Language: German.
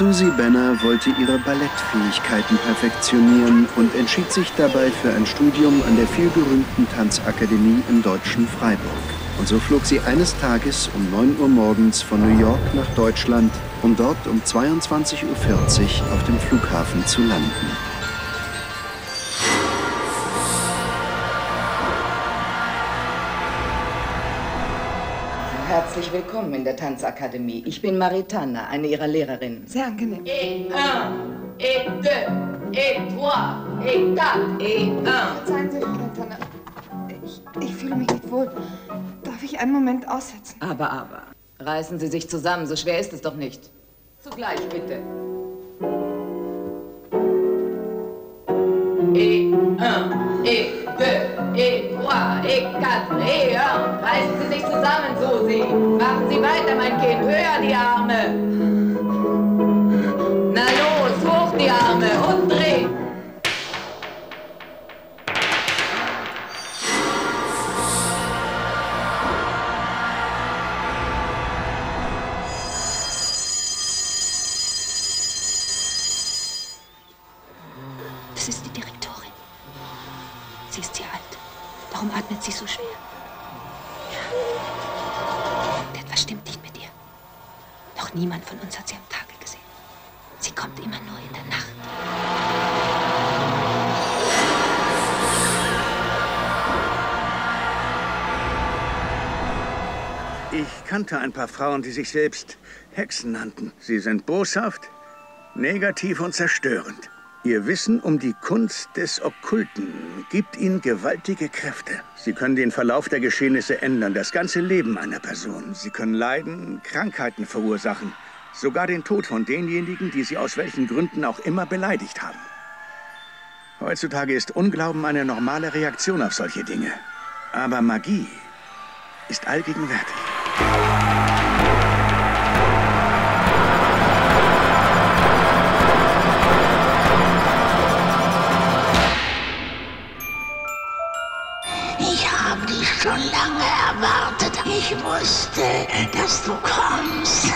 Susie Benner wollte ihre Ballettfähigkeiten perfektionieren und entschied sich dabei für ein Studium an der vielgerühmten Tanzakademie im deutschen Freiburg. Und so flog sie eines Tages um 9 Uhr morgens von New York nach Deutschland, um dort um 22.40 Uhr auf dem Flughafen zu landen. Herzlich willkommen in der Tanzakademie. Ich bin Maritana, eine Ihrer Lehrerinnen. Sehr angenehm. Et un, et deux, et trois, et quatre, et un. Verzeihen Sie, Maritana. Ich, ich fühle mich nicht wohl. Darf ich einen Moment aussetzen? Aber, aber. Reißen Sie sich zusammen, so schwer ist es doch nicht. Zugleich, bitte. Et un, et deux, et trois, et quatre, et un. Reißen Sie sich zusammen, Susi. Machen Sie weiter, mein Kind. Höher die Arme. Na los, hoch die Arme und dreh. Das ist die Direktorin. Sie ist sehr alt. Warum atmet sie so schwer? Etwas stimmt nicht mit ihr. Noch niemand von uns hat sie am Tage gesehen. Sie kommt immer nur in der Nacht. Ich kannte ein paar Frauen, die sich selbst Hexen nannten. Sie sind boshaft, negativ und zerstörend. Ihr Wissen um die Kunst des Okkulten gibt ihnen gewaltige Kräfte. Sie können den Verlauf der Geschehnisse ändern, das ganze Leben einer Person. Sie können Leiden, Krankheiten verursachen, sogar den Tod von denjenigen, die sie aus welchen Gründen auch immer beleidigt haben. Heutzutage ist Unglauben eine normale Reaktion auf solche Dinge. Aber Magie ist allgegenwärtig. Habe dich schon lange erwartet. Ich wusste, dass du kommst.